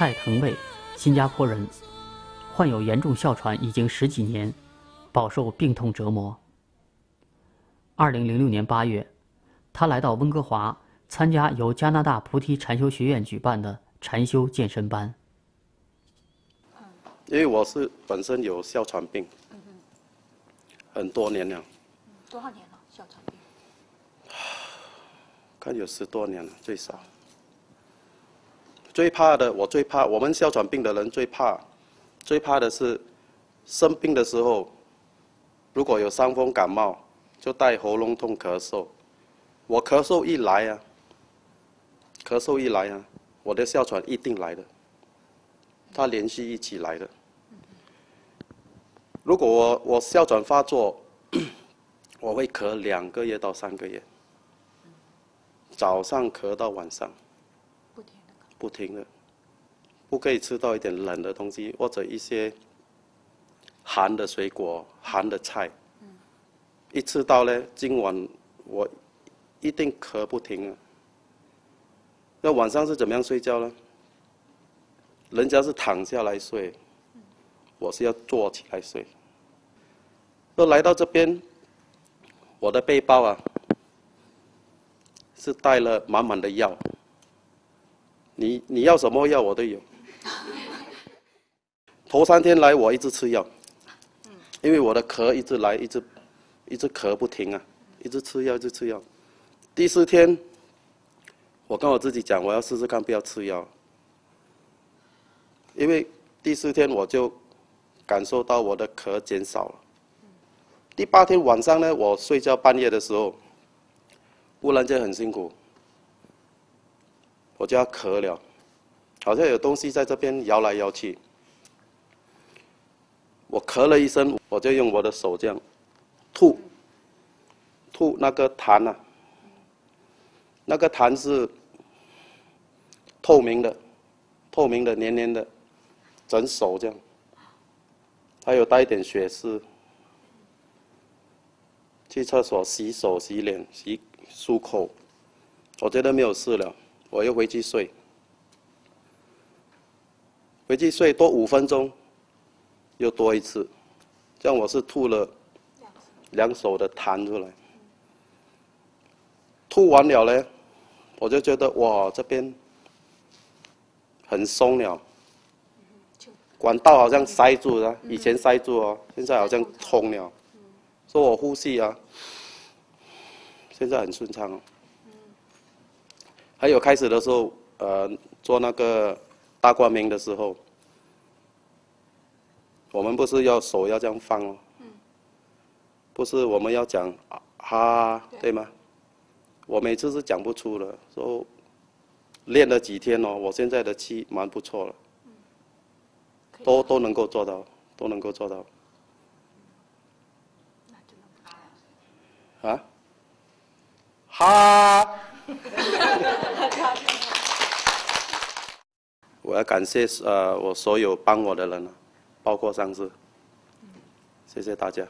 蔡腾卫，新加坡人，患有严重哮喘已经十几年，饱受病痛折磨。二零零六年八月，他来到温哥华参加由加拿大菩提禅修学院举办的禅修健身班。因为我是本身有哮喘病，很多年了，多少年了？哮喘病？看有十多年了最少。最怕的，我最怕我们哮喘病的人最怕，最怕的是生病的时候，如果有伤风感冒，就带喉咙痛、咳嗽。我咳嗽一来啊，咳嗽一来啊，我的哮喘一定来的，它连续一起来的。如果我我哮喘发作，我会咳两个月到三个月，早上咳到晚上。不停的不，可以吃到一点冷的东西或者一些寒的水果、寒的菜。一吃到呢，今晚我一定咳不停啊。那晚上是怎么样睡觉呢？人家是躺下来睡，我是要坐起来睡。那来到这边，我的背包啊，是带了满满的药。你你要什么药我都有。头三天来我一直吃药，因为我的咳一直来，一直一直咳不停啊，一直吃药，一直吃药。第四天，我跟我自己讲，我要试试看不要吃药，因为第四天我就感受到我的咳减少了。第八天晚上呢，我睡觉半夜的时候，忽然间很辛苦，我就要咳了，好像有东西在这边摇来摇去。我咳了一声，我就用我的手这样吐，吐那个痰啊，那个痰是透明的，透明的、黏黏的，整手这样，还有带一点血丝。去厕所洗手、洗脸、洗漱口，我觉得没有事了，我又回去睡。回去睡多五分钟，又多一次，这样我是吐了两手的痰出来。吐完了呢，我就觉得哇，这边很松了，管道好像塞住了，以前塞住哦，现在好像通了。说我呼吸啊，现在很顺畅哦。还有开始的时候，呃，做那个大光明的时候，我们不是要手要这样放哦，不是我们要讲啊，对吗？我每次是讲不出的，说练了几天哦，我现在的气蛮不错了，都都能够做到，都能够做到。啊，哈！我要感谢呃我所有帮我的人包括上司，谢谢大家。